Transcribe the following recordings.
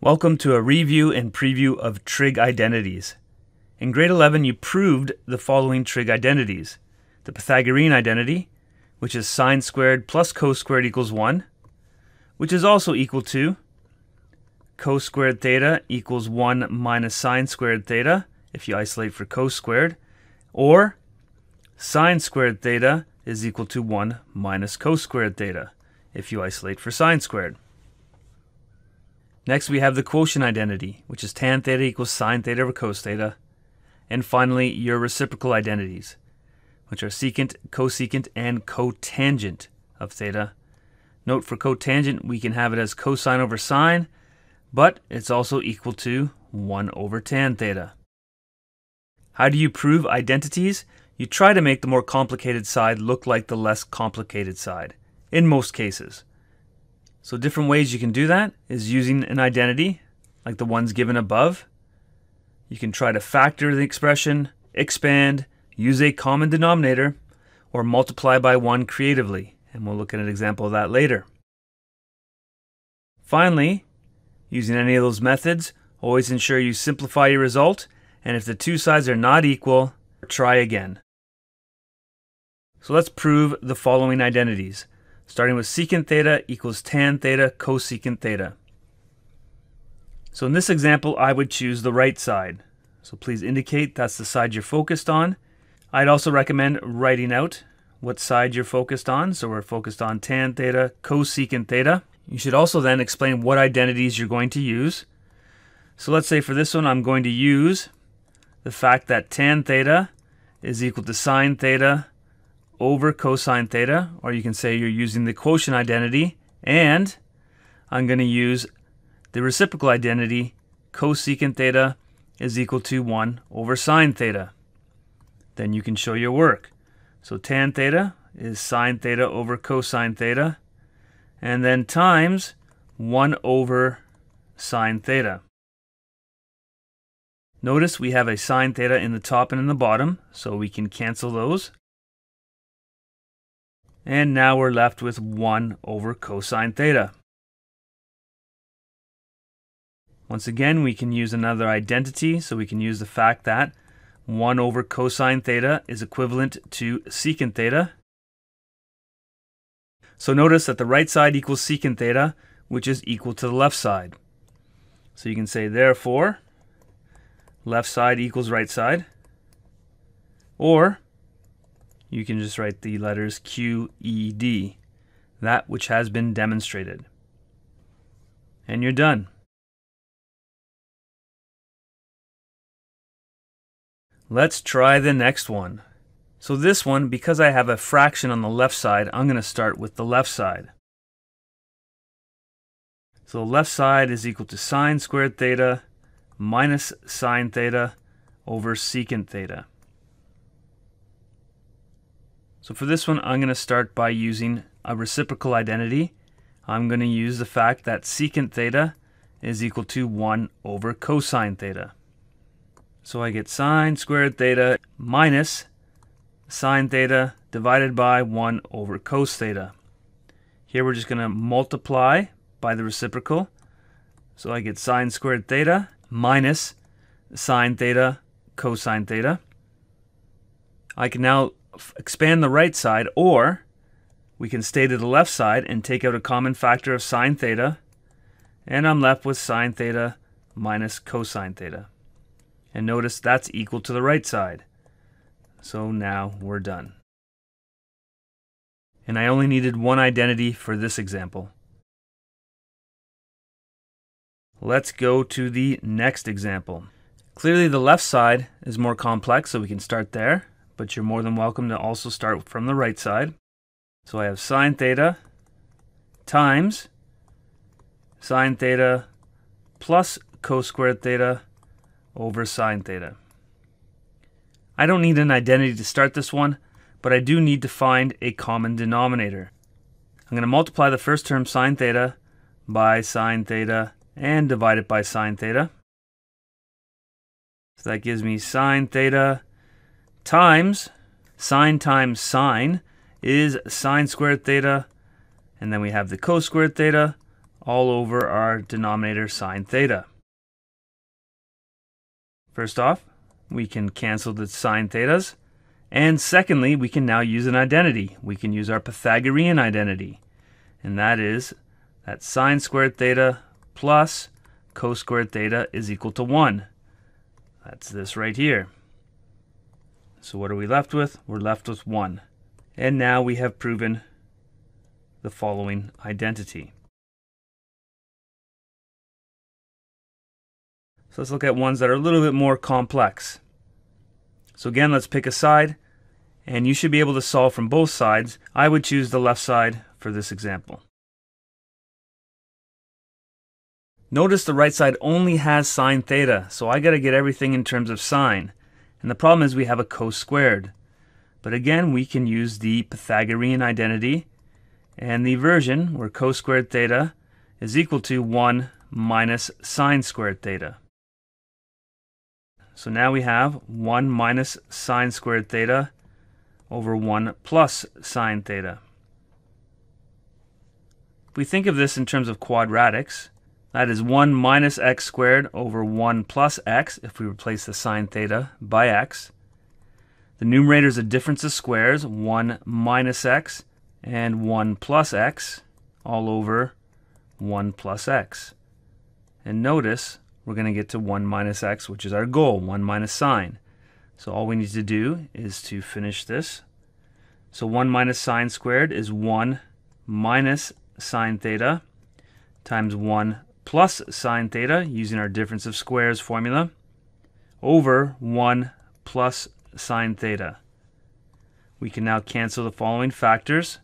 Welcome to a review and preview of trig identities. In grade 11, you proved the following trig identities. The Pythagorean identity, which is sine squared plus cos squared equals 1, which is also equal to cos squared theta equals 1 minus sine squared theta, if you isolate for cos squared, or sine squared theta is equal to 1 minus cos squared theta, if you isolate for sine squared. Next, we have the quotient identity, which is tan theta equals sine theta over cos theta. And finally, your reciprocal identities, which are secant, cosecant, and cotangent of theta. Note for cotangent, we can have it as cosine over sine, but it's also equal to 1 over tan theta. How do you prove identities? You try to make the more complicated side look like the less complicated side, in most cases. So different ways you can do that is using an identity, like the ones given above. You can try to factor the expression, expand, use a common denominator, or multiply by 1 creatively, and we'll look at an example of that later. Finally, using any of those methods, always ensure you simplify your result, and if the two sides are not equal, try again. So let's prove the following identities starting with secant theta equals tan theta cosecant theta. So in this example, I would choose the right side. So please indicate that's the side you're focused on. I'd also recommend writing out what side you're focused on. So we're focused on tan theta cosecant theta. You should also then explain what identities you're going to use. So let's say for this one, I'm going to use the fact that tan theta is equal to sine theta over cosine theta, or you can say you're using the quotient identity, and I'm going to use the reciprocal identity, cosecant theta is equal to 1 over sine theta. Then you can show your work. So tan theta is sine theta over cosine theta, and then times 1 over sine theta. Notice we have a sine theta in the top and in the bottom, so we can cancel those. And now we're left with 1 over cosine theta. Once again, we can use another identity, so we can use the fact that 1 over cosine theta is equivalent to secant theta. So notice that the right side equals secant theta, which is equal to the left side. So you can say, therefore, left side equals right side. Or you can just write the letters Q, E, D, that which has been demonstrated. And you're done. Let's try the next one. So this one, because I have a fraction on the left side, I'm going to start with the left side. So the left side is equal to sine squared theta minus sine theta over secant theta. So for this one, I'm going to start by using a reciprocal identity. I'm going to use the fact that secant theta is equal to 1 over cosine theta. So I get sine squared theta minus sine theta divided by 1 over cos theta. Here we're just going to multiply by the reciprocal. So I get sine squared theta minus sine theta cosine theta. I can now expand the right side, or we can stay to the left side and take out a common factor of sine theta, and I'm left with sine theta minus cosine theta. And notice that's equal to the right side. So now we're done. And I only needed one identity for this example. Let's go to the next example. Clearly the left side is more complex, so we can start there but you're more than welcome to also start from the right side. So I have sine theta times sine theta plus cos squared theta over sine theta. I don't need an identity to start this one, but I do need to find a common denominator. I'm going to multiply the first term sine theta by sine theta and divide it by sine theta. So that gives me sine theta times sine times sine is sine squared theta. And then we have the cos squared theta all over our denominator sine theta. First off, we can cancel the sine thetas. And secondly, we can now use an identity. We can use our Pythagorean identity. And that is that sine squared theta plus cos squared theta is equal to 1. That's this right here. So what are we left with? We're left with 1. And now we have proven the following identity. So let's look at ones that are a little bit more complex. So again, let's pick a side, and you should be able to solve from both sides. I would choose the left side for this example. Notice the right side only has sine theta, so I got to get everything in terms of sine. And the problem is we have a cos squared. But again, we can use the Pythagorean identity and the version where cos squared theta is equal to 1 minus sine squared theta. So now we have 1 minus sine squared theta over 1 plus sine theta. If we think of this in terms of quadratics, that is 1 minus x squared over 1 plus x if we replace the sine theta by x. The numerator is a difference of squares, 1 minus x and 1 plus x all over 1 plus x. And notice we're going to get to 1 minus x, which is our goal, 1 minus sine. So all we need to do is to finish this. So 1 minus sine squared is 1 minus sine theta times 1 plus sine theta using our difference of squares formula over 1 plus sine theta. We can now cancel the following factors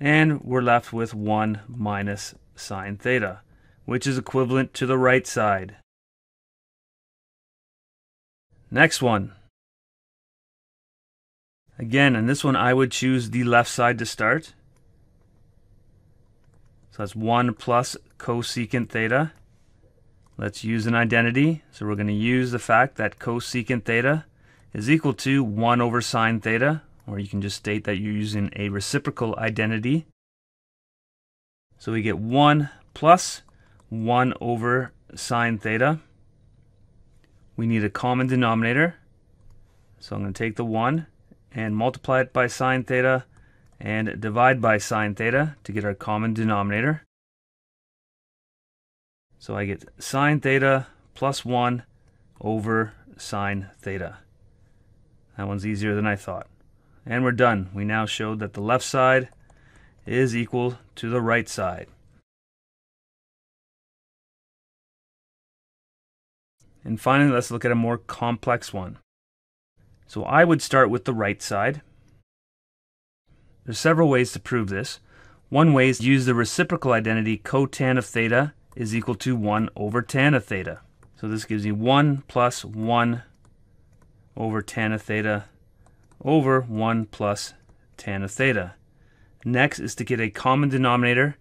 and we're left with 1 minus sine theta which is equivalent to the right side. Next one. Again, in this one, I would choose the left side to start. So that's 1 plus cosecant theta. Let's use an identity. So we're going to use the fact that cosecant theta is equal to 1 over sine theta, or you can just state that you're using a reciprocal identity. So we get 1 plus 1 over sine theta. We need a common denominator. So I'm going to take the 1 and multiply it by sine theta and divide by sine theta to get our common denominator. So I get sine theta plus 1 over sine theta. That one's easier than I thought. And we're done. We now showed that the left side is equal to the right side. And finally, let's look at a more complex one. So I would start with the right side. There's several ways to prove this. One way is to use the reciprocal identity cotan of theta is equal to 1 over tan of theta. So this gives me 1 plus 1 over tan of theta over 1 plus tan of theta. Next is to get a common denominator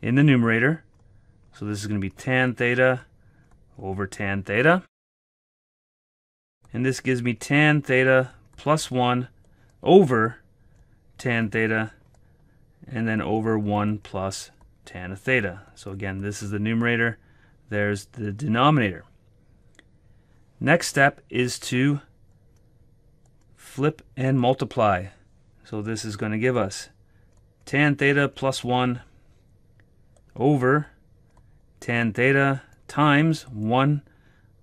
in the numerator. So this is going to be tan theta over tan theta. And this gives me tan theta plus 1 over tan theta and then over 1 plus tan of theta. So again, this is the numerator, there's the denominator. Next step is to flip and multiply. So this is going to give us tan theta plus 1 over tan theta times 1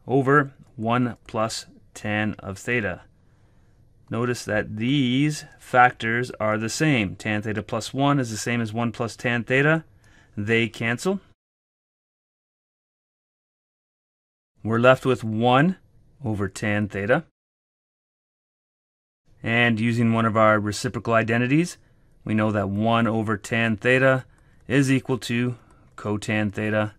over 1 plus tan of theta. Notice that these factors are the same. Tan theta plus 1 is the same as 1 plus tan theta. They cancel. We're left with 1 over tan theta. And using one of our reciprocal identities, we know that 1 over tan theta is equal to cotan theta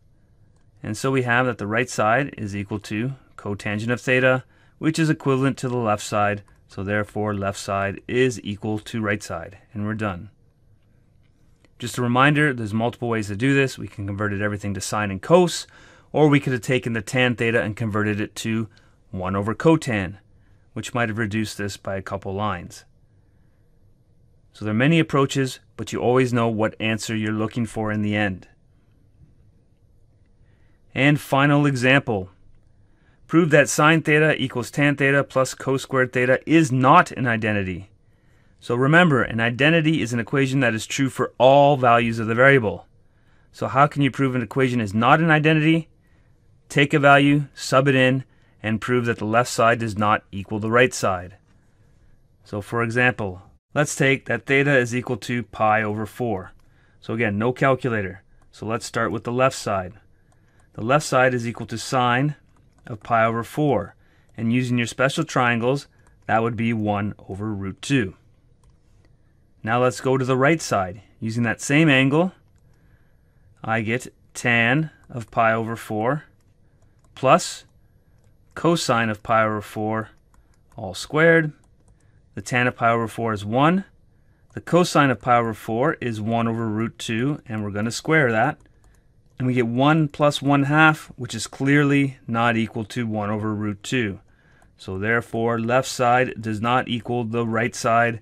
and so we have that the right side is equal to cotangent of theta, which is equivalent to the left side. So therefore, left side is equal to right side. And we're done. Just a reminder, there's multiple ways to do this. We can convert it everything to sine and cos, or we could have taken the tan theta and converted it to 1 over cotan, which might have reduced this by a couple lines. So there are many approaches, but you always know what answer you're looking for in the end. And final example. Prove that sine theta equals tan theta plus cos squared theta is not an identity. So remember, an identity is an equation that is true for all values of the variable. So how can you prove an equation is not an identity? Take a value, sub it in, and prove that the left side does not equal the right side. So for example, let's take that theta is equal to pi over 4. So again, no calculator. So let's start with the left side. The left side is equal to sine of pi over 4. And using your special triangles, that would be 1 over root 2. Now let's go to the right side. Using that same angle, I get tan of pi over 4 plus cosine of pi over 4 all squared. The tan of pi over 4 is 1. The cosine of pi over 4 is 1 over root 2, and we're going to square that. And we get 1 plus 1 half, which is clearly not equal to 1 over root 2. So therefore, left side does not equal the right side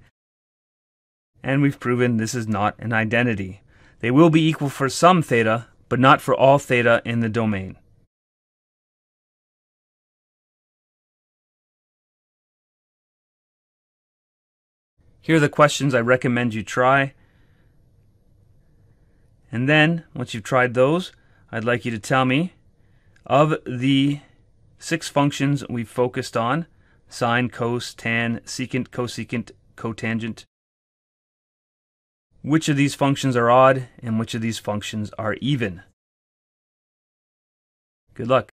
and we've proven this is not an identity. They will be equal for some theta, but not for all theta in the domain. Here are the questions I recommend you try. And then, once you've tried those, I'd like you to tell me of the six functions we've focused on sine, cos, tan, secant, cosecant, cotangent, which of these functions are odd and which of these functions are even. Good luck.